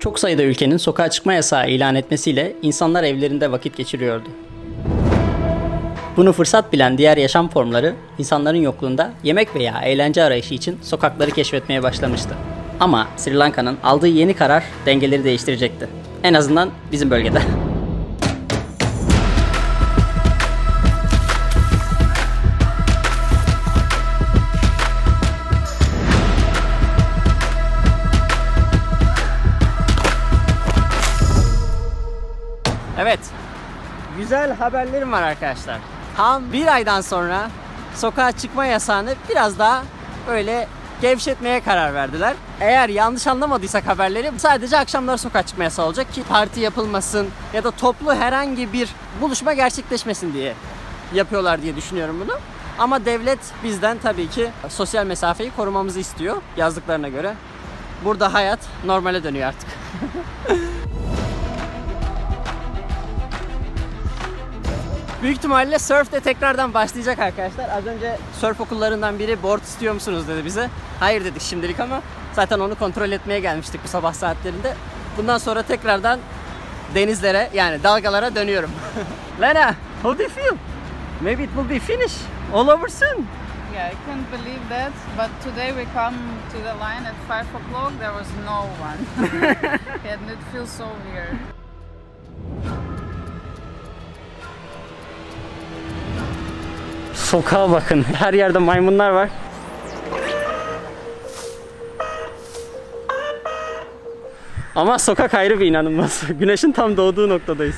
Çok sayıda ülkenin sokağa çıkma yasağı ilan etmesiyle insanlar evlerinde vakit geçiriyordu. Bunu fırsat bilen diğer yaşam formları insanların yokluğunda yemek veya eğlence arayışı için sokakları keşfetmeye başlamıştı. Ama Sri Lanka'nın aldığı yeni karar dengeleri değiştirecekti. En azından bizim bölgede. haberlerim var arkadaşlar. Tam bir aydan sonra sokağa çıkma yasağını biraz daha böyle gevşetmeye karar verdiler. Eğer yanlış anlamadıysak haberleri sadece akşamlar sokağa çıkma yasağı olacak ki parti yapılmasın ya da toplu herhangi bir buluşma gerçekleşmesin diye yapıyorlar diye düşünüyorum bunu. Ama devlet bizden tabii ki sosyal mesafeyi korumamızı istiyor yazdıklarına göre. Burada hayat normale dönüyor artık. Büyük ihtimalle surf de tekrardan başlayacak arkadaşlar. Az önce surf okullarından biri board istiyor musunuz dedi bize. Hayır dedik şimdilik ama zaten onu kontrol etmeye gelmiştik bu sabah saatlerinde. Bundan sonra tekrardan denizlere yani dalgalara dönüyorum. Lena, how do you feel? Maybe it will be finished all over soon. Yeah, I couldn't believe that. But today we come to the line at 5 o'clock, there was no one. and it feels so weird. Sokağa bakın. Her yerde maymunlar var. Ama sokak ayrı bir inanılmaz. Güneşin tam doğduğu noktadayız.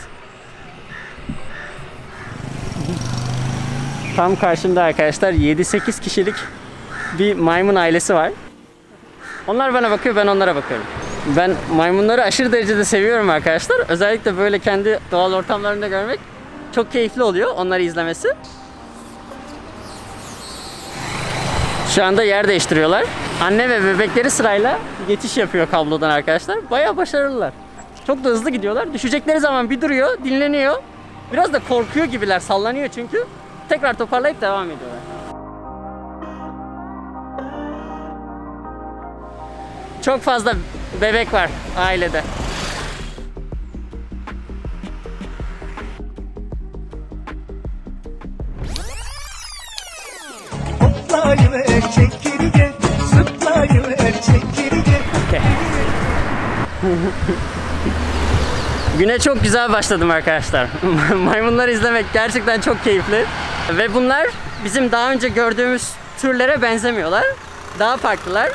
Tam karşımda arkadaşlar 7-8 kişilik bir maymun ailesi var. Onlar bana bakıyor, ben onlara bakıyorum. Ben maymunları aşırı derecede seviyorum arkadaşlar. Özellikle böyle kendi doğal ortamlarında görmek çok keyifli oluyor onları izlemesi. Şu anda yer değiştiriyorlar. Anne ve bebekleri sırayla geçiş yapıyor kablodan arkadaşlar. Bayağı başarılılar. Çok da hızlı gidiyorlar. Düşecekleri zaman bir duruyor, dinleniyor. Biraz da korkuyor gibiler, sallanıyor çünkü. Tekrar toparlayıp devam ediyorlar. Çok fazla bebek var ailede. Zıplayıver çek geri gel Okey. Güne çok güzel başladım arkadaşlar. Maymunları izlemek gerçekten çok keyifli. Ve bunlar bizim daha önce gördüğümüz türlere benzemiyorlar. Daha farklılar.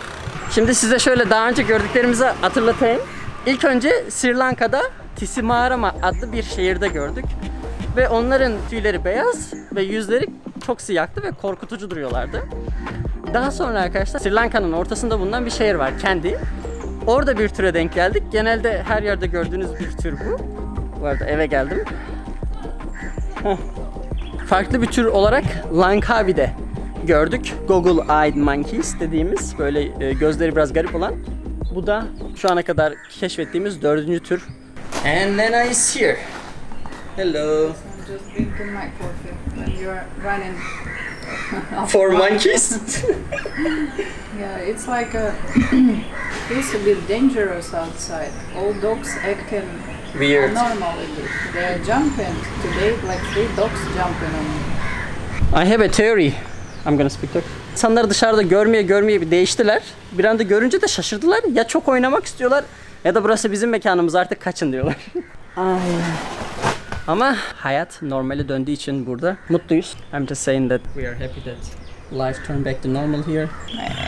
Şimdi size şöyle daha önce gördüklerimizi hatırlatayım. İlk önce Sri Lanka'da Tisimarama adlı bir şehirde gördük. Ve onların tüyleri beyaz ve yüzleri çok siyahtı ve korkutucu duruyorlardı. Daha sonra arkadaşlar Sri Lanka'nın ortasında bulunan bir şehir var. Kendi. Orada bir türe denk geldik. Genelde her yerde gördüğünüz bir tür bu. Bu arada eve geldim. Farklı bir tür olarak Langkawi'de gördük. Google Eyed Monkeys dediğimiz böyle e, gözleri biraz garip olan. Bu da şu ana kadar keşfettiğimiz dördüncü tür. And Lena is here. Hello. Just drinking my coffee when you're running. For monkeys? Yeah, it's like a feels a bit dangerous outside. All dogs acting Weird. normally. They're jumping. Today, like three dogs jumping on me. I have a theory. I'm gonna speak Turkish. İnsanları dışarıda görmeye görmeye bir değiştiler. Bir anda görünce de şaşırdılar. Ya çok oynamak istiyorlar ya da burası bizim mekanımız artık kaçın diyorlar. Ay. Ama hayat normale döndüğü için burada mutluyuz. I'm just saying that we are happy that life turned back to normal here.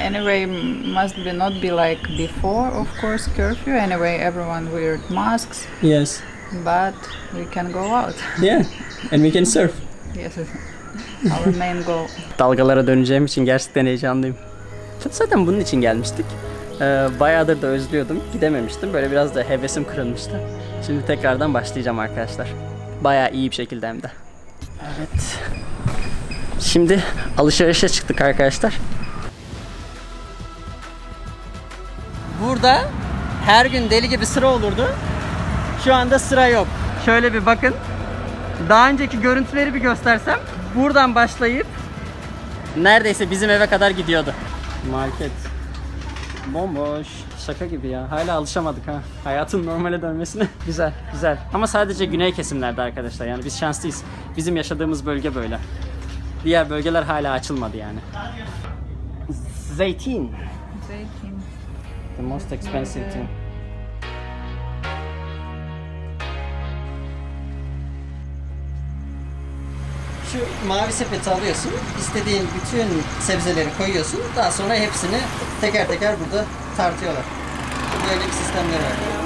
Anyway, must be not be like before, of course, curfew. Anyway, everyone wear masks, Yes. but we can go out. Yeah. And we can surf. yes, our main goal. Dalgalara döneceğim için gerçekten heyecanlıyım. Zaten bunun için gelmiştik. Ee, bayağıdır da özlüyordum. Gidememiştim. Böyle biraz da hevesim kırılmıştı. Şimdi tekrardan başlayacağım arkadaşlar. Bayağı iyi bir şekilde hem de. Evet. Şimdi alışverişe çıktık arkadaşlar. Burada her gün deli gibi sıra olurdu. Şu anda sıra yok. Şöyle bir bakın. Daha önceki görüntüleri bir göstersem buradan başlayıp neredeyse bizim eve kadar gidiyordu. Market. Bomboş. Şaka gibi ya. Hala alışamadık ha. Hayatın normale dönmesine. güzel, güzel. Ama sadece güney kesimlerde arkadaşlar. Yani biz şanslıyız. Bizim yaşadığımız bölge böyle. Diğer bölgeler hala açılmadı yani. Zeytin. Zeytin. The most expensive thing. şu mavi sepeti alıyorsun. istediğin bütün sebzeleri koyuyorsun. Daha sonra hepsini teker teker burada tartıyorlar. Böyle bir sistemleri var.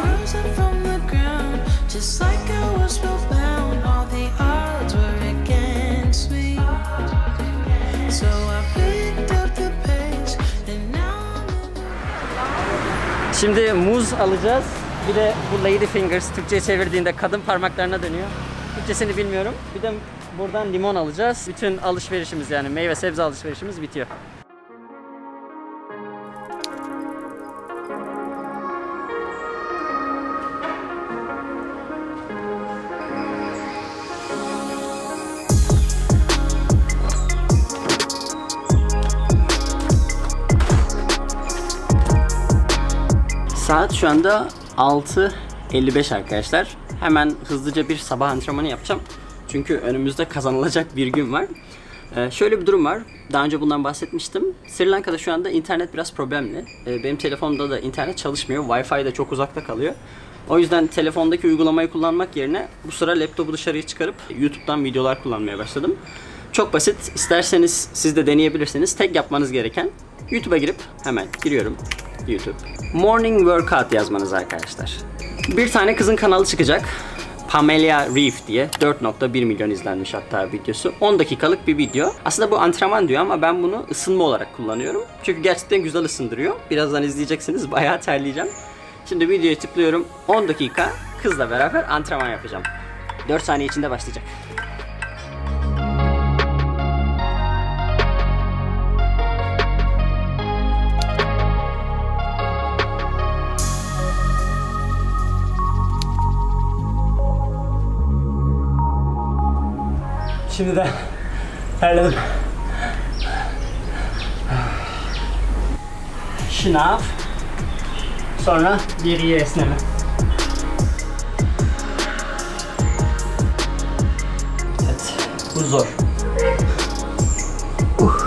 Şimdi muz alacağız. Bir de bu lady fingers Türkçe'ye çevirdiğinde kadın parmaklarına dönüyor. Türkçesini bilmiyorum. Bir de buradan limon alacağız. Bütün alışverişimiz yani meyve sebze alışverişimiz bitiyor. Saat şu anda 6.55 arkadaşlar. Hemen hızlıca bir sabah antrenmanı yapacağım. Çünkü önümüzde kazanılacak bir gün var. Ee, şöyle bir durum var. Daha önce bundan bahsetmiştim. Sri Lanka'da şu anda internet biraz problemli. Ee, benim telefonumda da internet çalışmıyor. Wi-Fi de çok uzakta kalıyor. O yüzden telefondaki uygulamayı kullanmak yerine bu sıra laptopu dışarıya çıkarıp YouTube'dan videolar kullanmaya başladım. Çok basit. İsterseniz siz de deneyebilirsiniz. Tek yapmanız gereken YouTube'a girip hemen giriyorum. YouTube. Morning Workout yazmanız arkadaşlar. Bir tane kızın kanalı çıkacak. Pamela Reef diye 4.1 milyon izlenmiş hatta videosu. 10 dakikalık bir video. Aslında bu antrenman diyor ama ben bunu ısınma olarak kullanıyorum. Çünkü gerçekten güzel ısındırıyor. Birazdan izleyeceksiniz. Bayağı terleyeceğim. Şimdi videoyu tıklıyorum. 10 dakika kızla beraber antrenman yapacağım. 4 saniye içinde başlayacak. Şimdi de terledim. Şınav. Sonra geriye esneme. Evet, bu zor. Uh.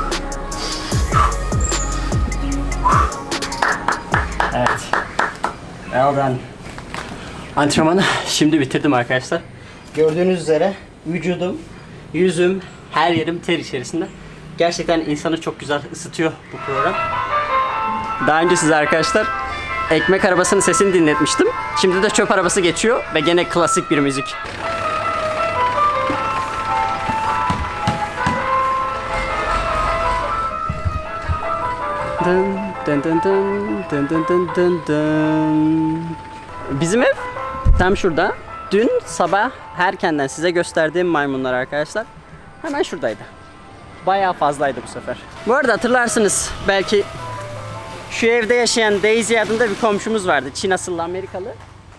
Evet. Well done. Antrenmanı şimdi bitirdim arkadaşlar. Gördüğünüz üzere vücudum, yüzüm, her yerim ter içerisinde. Gerçekten insanı çok güzel ısıtıyor bu program. Daha önce size arkadaşlar ekmek arabasının sesini dinletmiştim. Şimdi de çöp arabası geçiyor ve gene klasik bir müzik. Dın dın dın dın dın dın dın dın. Bizim ev tam şurada. Dün sabah erkenden size gösterdiğim maymunlar arkadaşlar hemen şuradaydı. Bayağı fazlaydı bu sefer. Bu arada hatırlarsınız belki şu evde yaşayan Daisy adında bir komşumuz vardı. Çin asıllı Amerikalı.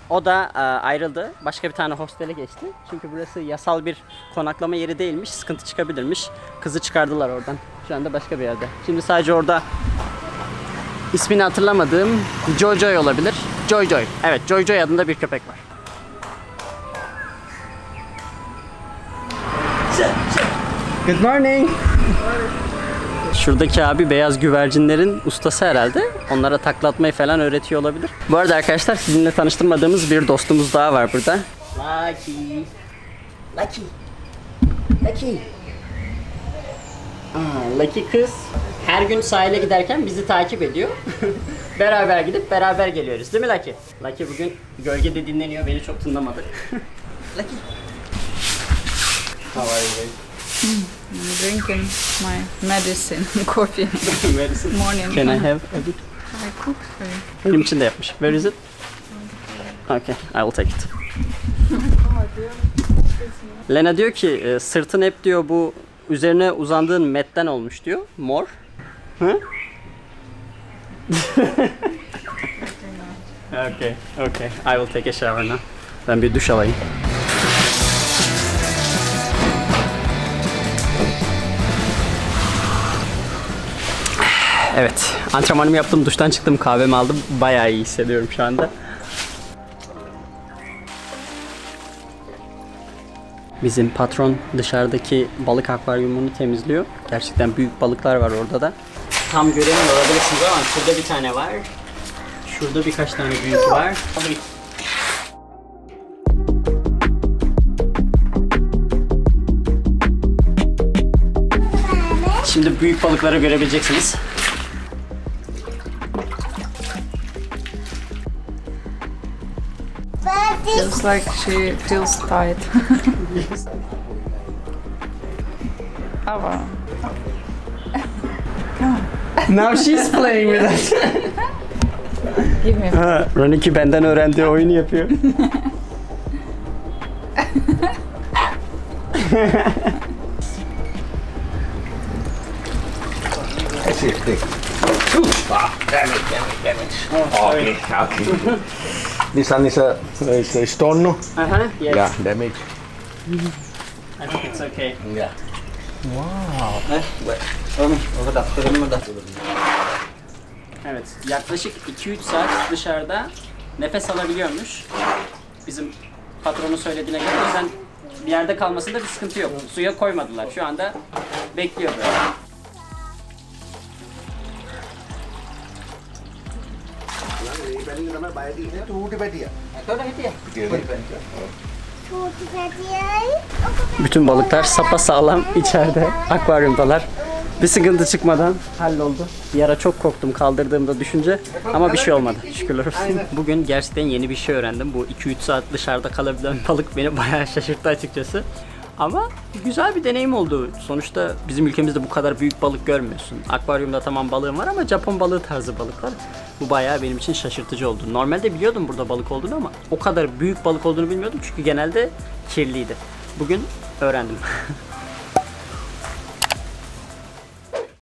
O da e, ayrıldı. Başka bir tane hostele geçti. Çünkü burası yasal bir konaklama yeri değilmiş. Sıkıntı çıkabilirmiş. Kızı çıkardılar oradan. Şu anda başka bir yerde. Şimdi sadece orada ismini hatırlamadığım Joy Joy olabilir. Joy Joy. Evet Joy Joy adında bir köpek var. Good morning. Şuradaki abi beyaz güvercinlerin ustası herhalde. Onlara taklatmayı falan öğretiyor olabilir. Bu arada arkadaşlar sizinle tanıştırmadığımız bir dostumuz daha var burada. Lucky. Lucky. Lucky. Aa, Lucky kız her gün sahile giderken bizi takip ediyor. beraber gidip beraber geliyoruz değil mi Lucky? Lucky bugün gölgede dinleniyor. Beni çok tınlamadı. Lucky. How are you I'm drinking my medicine, coffee. Medicine. Morning. Can I have a bit? I cooked for you. Benim için de yapmış. Where is it? Okay, I will take it. Lena diyor ki e, sırtın hep diyor bu üzerine uzandığın metten olmuş diyor. Mor. Hı? okay, okay. I will take a shower now. Ben bir duş alayım. Evet, antrenmanımı yaptım, duştan çıktım, kahvemi aldım. Bayağı iyi hissediyorum şu anda. Bizim patron dışarıdaki balık akvaryumunu temizliyor. Gerçekten büyük balıklar var orada da. Tam göremiyor olabilirsiniz ama şurada bir tane var. Şurada birkaç tane büyük var. Şimdi büyük balıkları görebileceksiniz. Like she feels tight. oh wow. Now she's playing with us. Give me. Ha, uh, Roniki benden öğrendiği oyunu yapıyor. That's it, thick. Ah, damn it, damn it, damn it. okay, okay. this one is a, is a stone, no? Aha, yes. Yeah, damage. I think it's okay. Yeah. Evet, yaklaşık 2-3 saat dışarıda nefes alabiliyormuş. Bizim patronun söylediğine göre o yüzden bir yerde kalmasında bir sıkıntı yok. Suya koymadılar. Şu anda bekliyor böyle. Bütün balıklar sapa sağlam içeride akvaryumdalar. Bir sıkıntı çıkmadan halloldu. Bir ara çok korktum kaldırdığımda düşünce ama bir şey olmadı şükürler olsun. Bugün gerçekten yeni bir şey öğrendim. Bu 2-3 saat dışarıda kalabilen balık beni bayağı şaşırttı açıkçası. Ama güzel bir deneyim oldu. Sonuçta bizim ülkemizde bu kadar büyük balık görmüyorsun. Akvaryumda tamam balığım var ama Japon balığı tarzı balıklar. Bu bayağı benim için şaşırtıcı oldu. Normalde biliyordum burada balık olduğunu ama o kadar büyük balık olduğunu bilmiyordum çünkü genelde kirliydi. Bugün öğrendim.